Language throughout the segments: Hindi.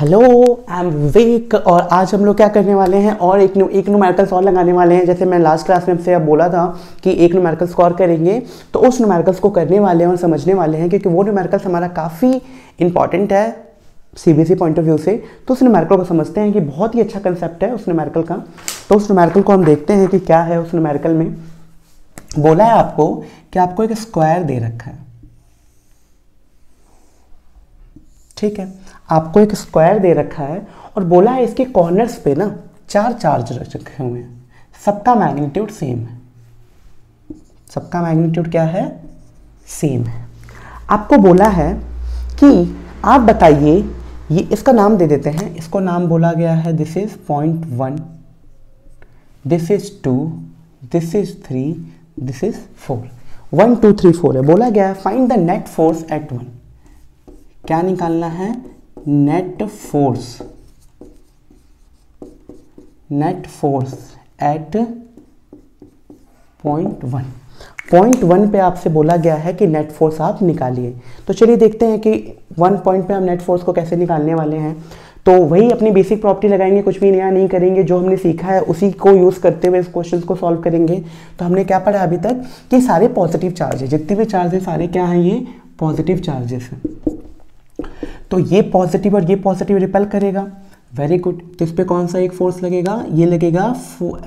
हेलो आई एम विवेक और आज हम लोग क्या करने वाले हैं? और एक न्यू एक न्यूमेरिकल्स और लगाने वाले हैं। जैसे मैं लास्ट क्लास में आपसे अब बोला था कि एक न्यूमेरिकल स्कोर करेंगे तो उस न्यूमेरिकल्स को करने वाले हैं और समझने वाले हैं, क्योंकि वो न्यूमेरिकल्स हमारा काफ़ी इंपॉर्टेंट है सी पॉइंट ऑफ़ व्यू से। तो उस न्यूमेरिकल को समझते हैं कि बहुत ही अच्छा कंसेप्ट है उस न्यूमेरिकल का। तो उस न्यूमेरिकल को हम देखते हैं कि क्या है उस न्यूमेरिकल में। बोला है आपको कि आपको एक स्क्वायर दे रखा है। ठीक है? आपको एक स्क्वायर दे रखा है और बोला है इसके कॉर्नर्स पे ना चार चार्ज रखे हुए हैं। सबका मैग्नीट्यूड सेम है। सबका मैग्नीट्यूड क्या है? सेम है। आपको बोला है कि आप बताइए, ये इसका नाम दे देते हैं। इसको नाम बोला गया है this is point one this is two this is three this is four one two three four है। बोला गया है find the net force at one क्या निकालना है? Net force net force at point one point one पे आपसे बोला गया है कि नेट फोर्स आप निकालिए। तो चलिए देखते हैं कि वन पॉइंट पे हम नेट फोर्स को कैसे निकालने वाले हैं। तो वही अपनी बेसिक प्रॉपर्टी लगाएँगे, कुछ भी नया नहीं करेंगे। जो हमने सीखा है, उसी को यूज़ करते हुए इस क्वेश्चन को सॉल्व करेंगे। तो हमने क्या पढ़ा अभी तक? कि सारे पॉजिटिव चार्ज है जितने भी चार्ज है, सारे क्या हैं ये? पॉजिटिव चार्जेस हैं। तो ये पॉजिटिव और ये पॉजिटिव रिपेल करेगा। वेरी गुड तो इस पर कौन सा एक फोर्स लगेगा? ये लगेगा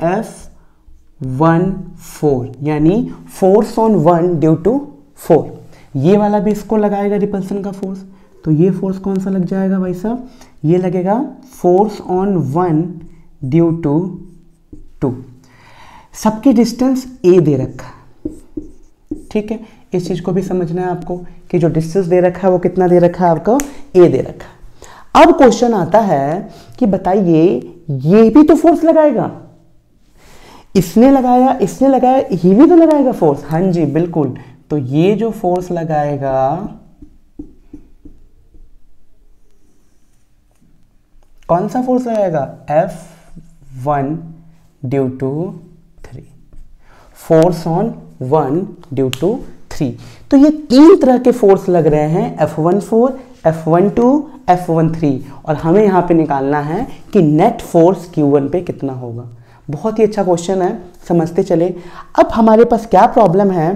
एफ़ वन फोर यानी force on one due to four ये वाला भी इसको लगाएगा रिपल्सन का फोर्स तो ये फोर्स कौन सा लग जाएगा भाई साहब? ये लगेगा force on one due to two सबकी डिस्टेंस ए दे रखा। ठीक है? इस चीज़ को भी समझना है आपको कि जो डिस्टेंस दे रखा है वो कितना दे रखा है आपको? ए दे रखा है। अब क्वेश्चन आता है कि बताइए, ये भी तो फोर्स लगाएगा। इसने लगाया इसने लगाया, ये भी तो लगाएगा फोर्स हाँ जी, बिल्कुल। तो ये जो फोर्स लगाएगा, कौन सा फोर्स लगाएगा? F one due to three force on one due to three तो ये तीन तरह के फोर्स लग रहे हैं F one four F one two F one three और हमें यहाँ पे निकालना है कि नेट फोर्स क्यू वन पे कितना होगा। बहुत ही अच्छा क्वेश्चन है, समझते चले। अब हमारे पास क्या प्रॉब्लम है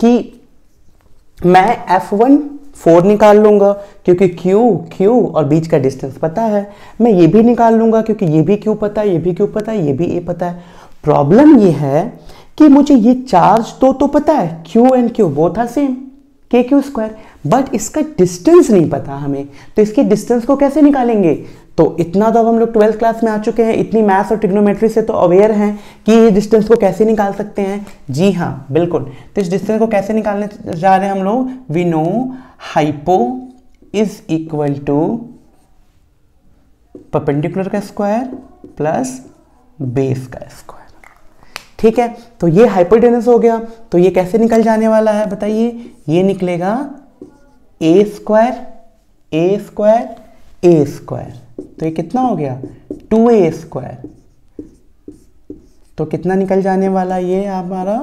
कि मैं एफ़ वन फोर निकाल लूँगा, क्योंकि Q Q और बीच का डिस्टेंस पता है। मैं ये भी निकाल लूँगा, क्योंकि ये भी Q पता है, ये भी Q पता है, ये भी A पता है। प्रॉब्लम ये है कि मुझे ये चार्ज तो तो पता है Q and Q both are same K Q square but इसका डिस्टेंस नहीं पता हमें। तो इसके डिस्टेंस को कैसे निकालेंगे? तो इतना तो हम लोग ट्वेल्थ क्लास में आ चुके हैं। इतनी मैथ्स और टिग्नोमेट्री से तो अवेयर हैं कि ये डिस्टेंस को कैसे निकाल सकते हैं। जी हाँ बिल्कुल। तो इस डिस्टेंस को कैसे निकालने जा रहे हैं हम लोग? We know hypo is equal to perpendicular का स्क्वायर प्लस बेस का स्क्वायर ठीक है? तो ये हाइपोटेनस हो गया। तो ये कैसे निकल जाने वाला है बताइए? ये निकलेगा a square a square a square तो ये कितना हो गया? टू ए स्क्वायर तो कितना निकल जाने वाला ये हमारा?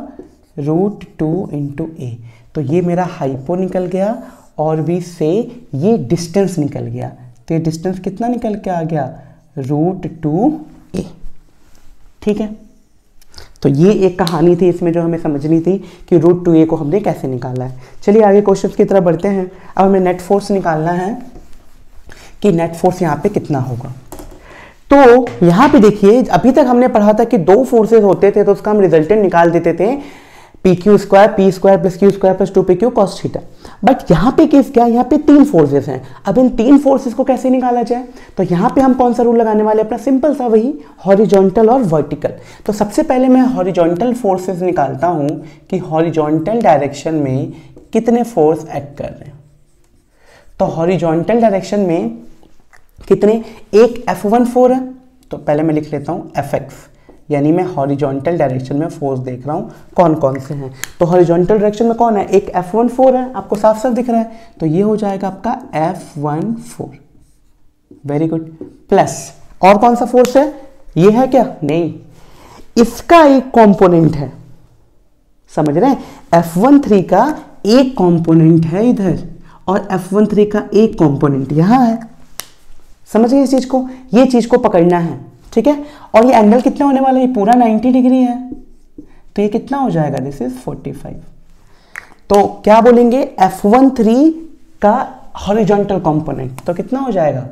रूट टू इंटू ए तो ये मेरा हाइपो निकल गया और भी से ये डिस्टेंस निकल गया। तो ये डिस्टेंस कितना निकल के आ गया? रूट टू ए ठीक है? तो ये एक कहानी थी, इसमें जो हमें समझनी थी कि रूट टू ए को हमने कैसे निकाला है। चलिए आगे क्वेश्चन की तरफ़ बढ़ते हैं। अब हमें नेट फोर्स निकालना है कि नेट फोर्स यहाँ पे कितना होगा। तो यहाँ पे देखिए, अभी तक हमने पढ़ा था कि दो फोर्सेस होते थे तो उसका हम रिजल्टेंट निकाल देते थे। P Q square P square plus Q square plus two P Q cos theta but यहाँ पे केस क्या यहाँ पे तीन फोर्सेस हैं। अब इन तीन फोर्सेस को कैसे निकाला जाए? तो यहाँ पे हम कौन सा रूल लगाने वाले अपना सिंपल सा वही हॉरिजॉन्टल और वर्टिकल तो सबसे पहले मैं हॉरिजॉन्टल फोर्सेस निकालता हूँ कि हॉरिजॉन्टल डायरेक्शन में कितने फोर्स एक्ट कर रहे हैं। तो हॉरिजॉन्टल डायरेक्शन में कितने? एक एफ़ वन फोर है। तो पहले मैं लिख लेता हूँ एफ़ एक्स यानी मैं हॉरिजॉन्टल डायरेक्शन में फोर्स देख रहा हूँ कौन कौन से हैं। तो हॉरिजॉन्टल डायरेक्शन में कौन है? एक एफ़ वन फोर है, आपको साफ़ साफ़ दिख रहा है। तो ये हो जाएगा आपका F one four very good plus और कौन सा फोर्स है? ये है क्या? नहीं। इसका एक कंपोनेंट है। समझ रहे हैं? एफ़ वन थ्री का एक कंपोनेंट है इधर, और एफ़ वन थ्री का एक कंपोनेंट यहाँ है। समझ गए इस चीज़ को? ये चीज़ को पकड़ना है। ठीक है? और ये एंगल कितना होने वाला है? पूरा 90 डिग्री है। तो ये कितना हो जाएगा? दिस इज़ 45 तो क्या बोलेंगे? एफ़ वन थ्री का हॉरिजॉन्टल कंपोनेंट तो कितना हो जाएगा?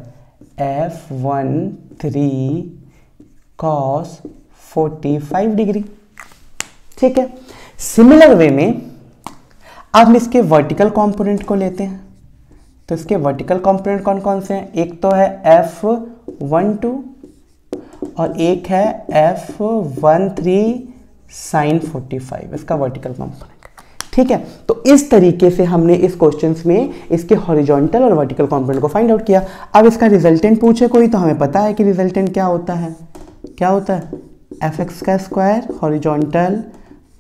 F one three cos 45 degree ठीक है? सिमिलर वे में हम इसके वर्टिकल कंपोनेंट को लेते हैं। तो इसके वर्टिकल कंपोनेंट कौन कौन से हैं? एक तो है एफ़ वन टू और एक है F one three sine forty five इसका वर्टिकल कंपोनेंट ठीक है? तो इस तरीके से हमने इस क्वेश्चन में इसके हॉरिजॉन्टल और वर्टिकल कंपोनेंट को फाइंड आउट किया। अब इसका रिजल्टेंट पूछे कोई तो हमें पता है कि रिजल्टेंट क्या होता है। क्या होता है? एफ़ एक्स का square horizontal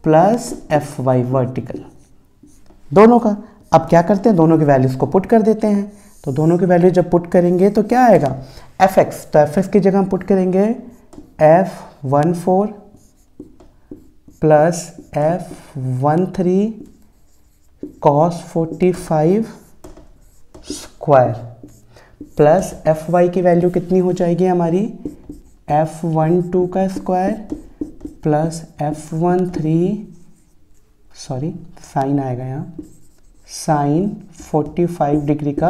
plus F Y vertical दोनों का। अब क्या करते हैं? दोनों की वैल्यूज़ को पुट कर देते हैं। तो दोनों की वैल्यू जब पुट करेंगे तो क्या आएगा? एफ़ एक्स तो एफ़ एक्स की जगह हम पुट करेंगे F one four plus F one three cos forty five square plus F Y की वैल्यू कितनी हो जाएगी हमारी? एफ़ वन टू का square plus F one three sorry sine आएगा यहाँ। साइन 45 डिग्री का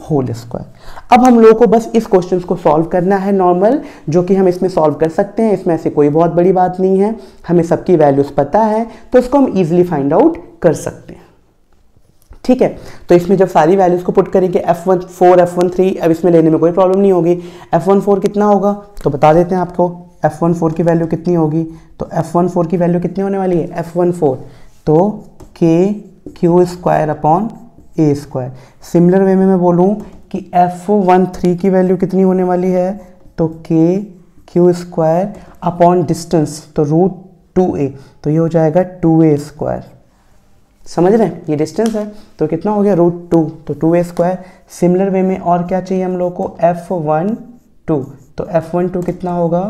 होल स्क्वायर। अब हम लोगों को बस इस क्वेश्चन को सॉल्व करना है नॉर्मल जो कि हम इसमें सॉल्व कर सकते हैं। इसमें ऐसे कोई बहुत बड़ी बात नहीं है। हमें सबकी वैल्यूज़ पता है तो इसको हम इजीली फाइंड आउट कर सकते हैं। ठीक है? तो इसमें जब सारी वैल्यूज़ को पुट करेंगे F one four F one three अब इसमें लेने में कोई प्रॉब्लम नहीं होगी। एफ़ वन फोर कितना होगा? तो बता देते हैं आपको एफ़ वन फोर की वैल्यू कितनी होगी? तो एफ़ वन फोर की वैल्यू कितनी होने वाली है? एफ़ वन फोर तो K Q square upon a square similar way में मैं बोलूँ कि एफ़ वन थ्री की वैल्यू कितनी होने वाली है? तो K Q square upon distance तो रूट टू ए तो ये हो जाएगा टू ए स्क्वायर समझ रहे हैं? ये डिस्टेंस है तो कितना हो गया? रूट टू तो two a square similar way में और क्या चाहिए हम लोग को? एफ़ वन टू तो एफ़ वन टू कितना होगा?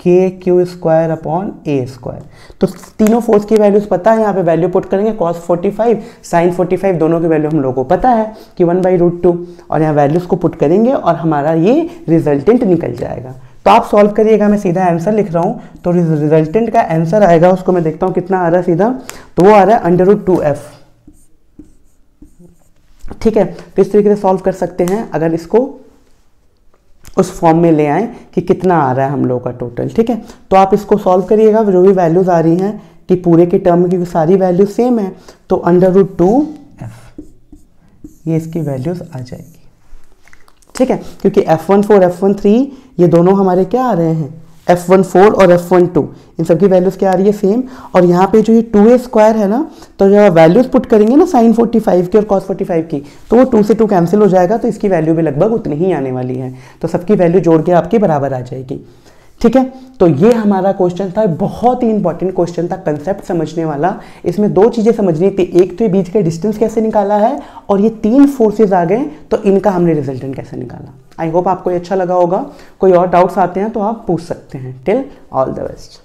K Q square upon a square तो तीनों फोर्स की वैल्यूज़ पता है, यहाँ पे वैल्यू पुट करेंगे कॉस 45 साइन 45 दोनों की वैल्यू हम लोगों को पता है कि वन बाई रूट टू और यहाँ वैल्यूज़ को पुट करेंगे और हमारा ये रिजल्टेंट निकल जाएगा। तो आप सॉल्व करिएगा, मैं सीधा आंसर लिख रहा हूँ। तो रिजल्टेंट का आंसर आएगा, उसको मैं देखता हूँ कितना आ रहा है सीधा। तो वो आ रहा है अंडर रूट टू एफ़ ठीक है? तो इस तरीके से सॉल्व कर सकते हैं, अगर इसको उस फॉर्म में ले आए कि कितना आ रहा है हम लोगों का टोटल ठीक है? तो आप इसको सॉल्व करिएगा, जो भी वैल्यूज़ आ रही हैं, कि पूरे के टर्म की सारी वैल्यू सेम है तो अंडर रूट टू एफ़ ये इसकी वैल्यूज़ आ जाएगी। ठीक है? क्योंकि F one four F one three ये दोनों हमारे क्या आ रहे हैं? एफ़ वन फोर और एफ़ वन टू इन सबकी वैल्यूज़ क्या आ रही है? सेम और यहाँ पे जो ये टू ए स्क्वायर है ना तो जब वैल्यूज़ पुट करेंगे ना साइन फोर्टी फाइव की और कॉस फोर्टी फाइव की तो वो टू से टू कैंसिल हो जाएगा तो इसकी वैल्यू भी लगभग उतनी ही आने वाली है। तो सबकी वैल्यू जोड़ के आपकी बराबर आ जाएगी। ठीक है? तो ये हमारा क्वेश्चन था, बहुत ही इंपॉर्टेंट क्वेश्चन था कंसेप्ट समझने वाला। इसमें दो चीज़ें समझनी थी। एक तो ये बीच का डिस्टेंस कैसे निकाला है, और ये तीन फोर्सेज आ गए तो इनका हमने रिजल्टेंट कैसे निकाला। आई होप आपको ये अच्छा लगा होगा। कोई और डाउट्स आते हैं तो आप पूछ सकते हैं। Till all the best